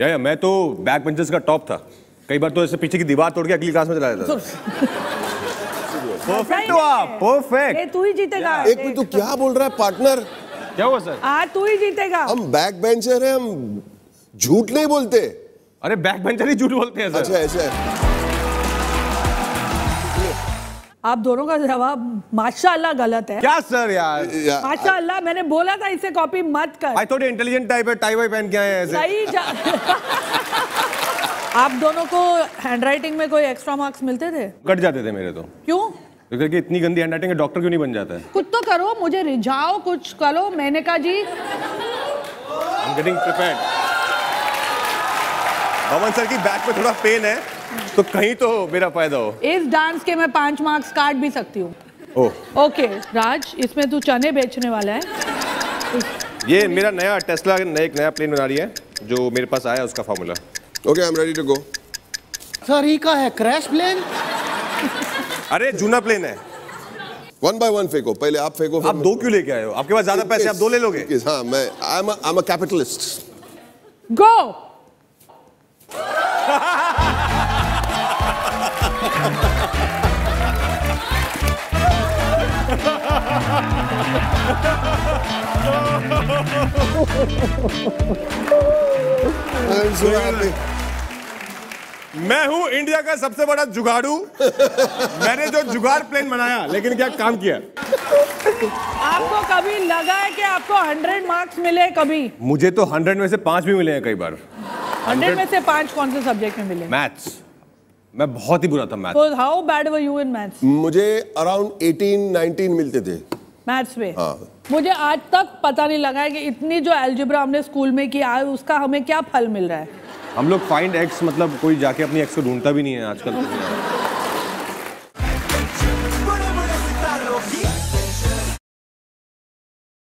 या, या मैं तो बैक बेंचर्स का टॉप था। कई बार तो ऐसे पीछे की दीवार तोड़ के अगली क्लास में चला जाता था। परफेक्ट हो आप परफेक्ट तू ही जीतेगा। एक मिनट तू क्या बोल रहा है पार्टनर क्या हुआ सर आज तू ही जीतेगा। हम बैक बेंचर हैं हम झूठ नहीं बोलते। अरे बैक बेंचर ही झूठ बोलते हैं सर अच्छा ऐसा है। आप दोनों का जवाब माशाल्लाह गलत है। क्या सर यार? माशाल्लाह मैंने बोला था इसे कॉपी मत कर। आई थोड़ी इंटेलिजेंट टाइप है टाई वाई पहन के आए हैं ऐसे। सही जा... आप दोनों को हैंडराइटिंग में कोई एक्स्ट्रा मार्क्स मिलते थे? कट जाते थे मेरे तो। क्यों? क्योंकि इतनी गंदी हैंड राइटिंग डॉक्टर क्यों नहीं बन जाता है? कुछ तो करो मुझे रिझाओ कुछ करो। मैंने कहा जी I am getting prepared Pavan sir की बैक में थोड़ा पेन है। तो कहीं तो मेरा फ़ायदा हो। इस डांस के मैं पाँच मार्क्स काट भी सकती हूँ। ओह ओके राज इसमें तू चने बेचने वाला है। ये मेरा नया टेस्ला नया एक नया प्लेन बना रही है जो मेरे पास आया उसका formula okay I am ready to go sir ही का है? क्रैश प्लेन अरे जूना प्लेन है। वन बाय वन फेंको पहले आप फेंको आप दो क्यों लेके आए हो? आपके पास ज़्यादा पैसे आप दो ले लोगे? हाँ मैं I am I am a capitalist गो मैं हूँ इंडिया का सबसे बड़ा जुगाड़ू। मैंने जो जुगाड़ प्लेन बनाया लेकिन क्या काम किया? आपको कभी लगा है कि आपको हंड्रेड मार्क्स मिले कभी? मुझे तो हंड्रेड में से पाँच भी मिले हैं कई बार। हंड्रेड में से पाँच कौन से सब्जेक्ट में मिले? मैथ्स मैं बहुत ही बुरा था math how bad were you in maths मुझे अराउंड 18 19 मिलते थे। मैथ्स में? हाँ। मुझे आज तक पता नहीं लगा है कि इतनी जो एल्जेब्रा हमने स्कूल में किया है उसका हमें क्या फल मिल रहा है। हम लोग फाइंड एक्स मतलब कोई जाके अपनी एक्स को ढूंढता भी नहीं है आजकल।